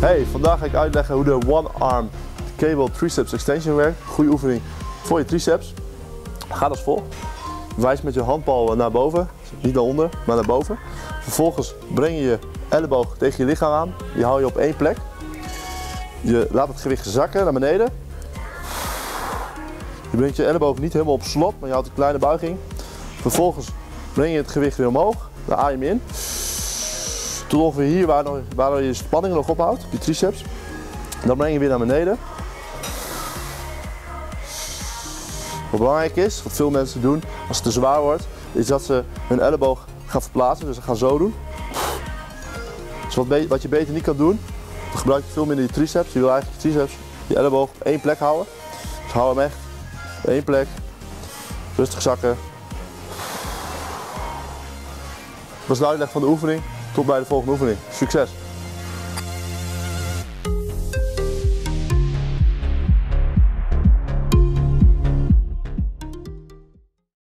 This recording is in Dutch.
Hey, vandaag ga ik uitleggen hoe de One Arm Cable Triceps Extension werkt. Goede oefening voor je triceps. Gaat als volgt. Wijs met je handpal naar boven, niet naar onder, maar naar boven. Vervolgens breng je je elleboog tegen je lichaam aan. Die hou je op één plek. Je laat het gewicht zakken naar beneden. Je brengt je elleboog niet helemaal op slot, maar je houdt een kleine buiging. Vervolgens breng je het gewicht weer omhoog. Dan adem je in. Tot ongeveer hier waar, nog, waar je spanning nog ophoudt, je triceps. Dan breng je weer naar beneden. Wat belangrijk is, wat veel mensen doen als het te zwaar wordt, is dat ze hun elleboog gaan verplaatsen. Dus ze gaan zo doen. Dus wat, wat je beter niet kan doen, dan gebruik je veel minder je triceps. Je wil eigenlijk je triceps, je elleboog op één plek houden. Dus hou hem echt op één plek. Rustig zakken. Dat is de uitleg van de oefening. Tot bij de volgende oefening. Succes!